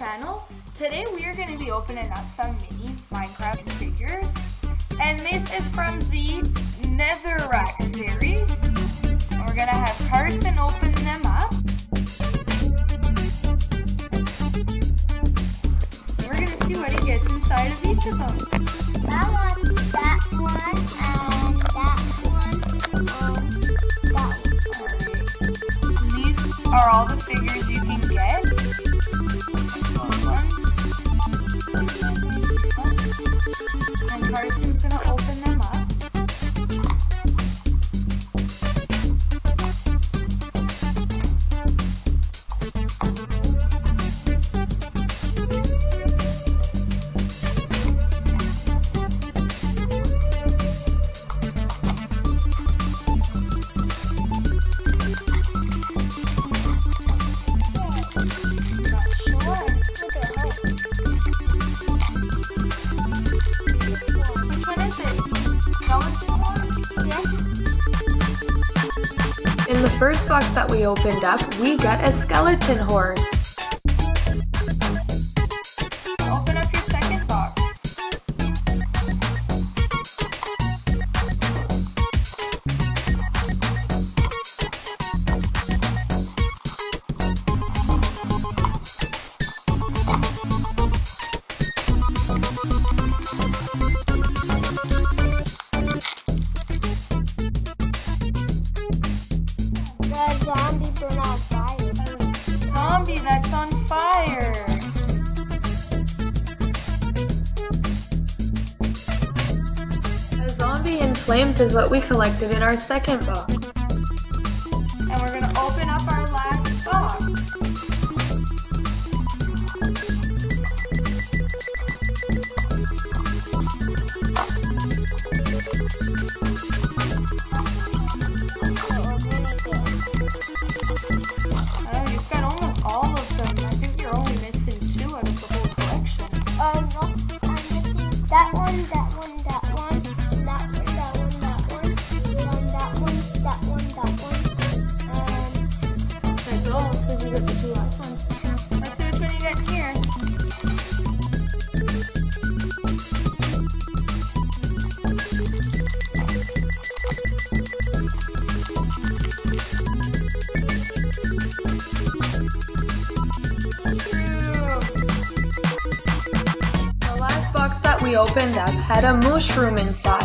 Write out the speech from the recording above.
channel. Today we are going to be opening up some mini Minecraft figures. And this is from the Netherrack series. We're going to have To see what he gets inside of each of them. I want that one and that one and that one. These are all the In the first box that we opened up, we get a skeleton horse. Zombie burn on fire. Zombie that's on fire. A zombie in flames is what we collected in our second box. And we're gonna we opened up had a mushroom inside.